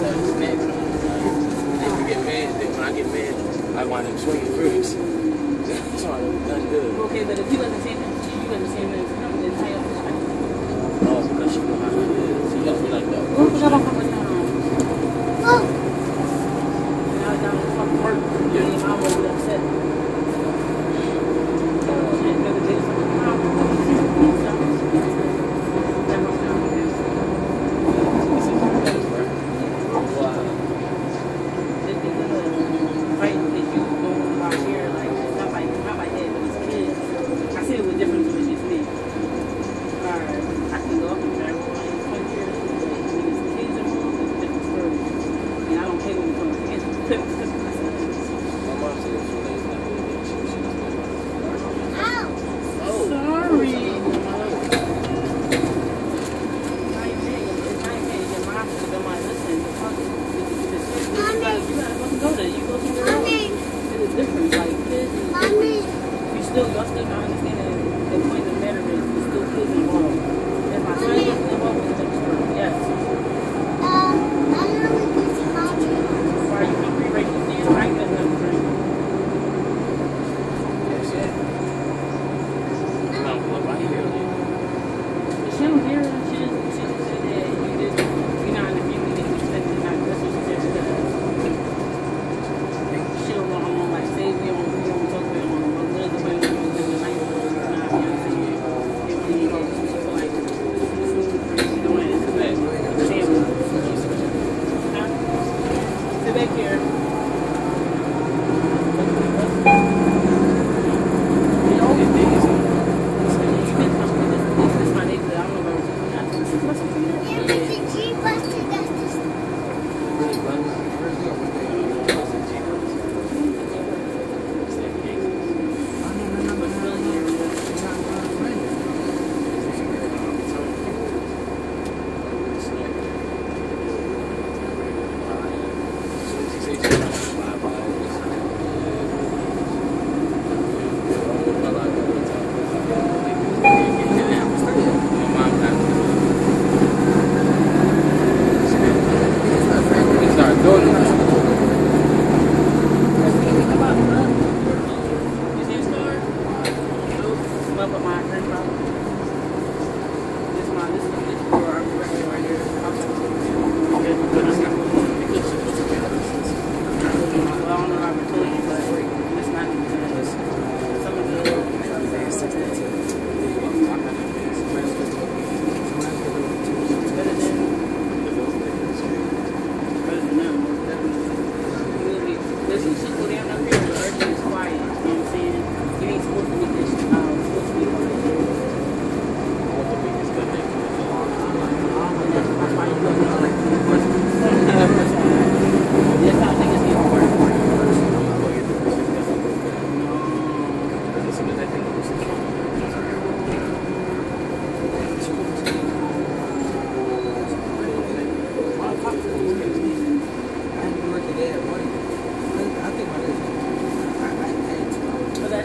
next. You get mad, then when I get mad, I wind up swinging first. so I've done good. Okay, but if you understand that, you understand then how you? No, because she know how it is. She helped me like that. back here.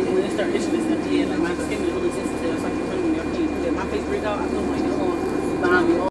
didn't, when it starts itching and stuff, yeah, like my skin is really sensitive. It's like you couldn't, I can't. My face break out, I feel like, oh, behind me.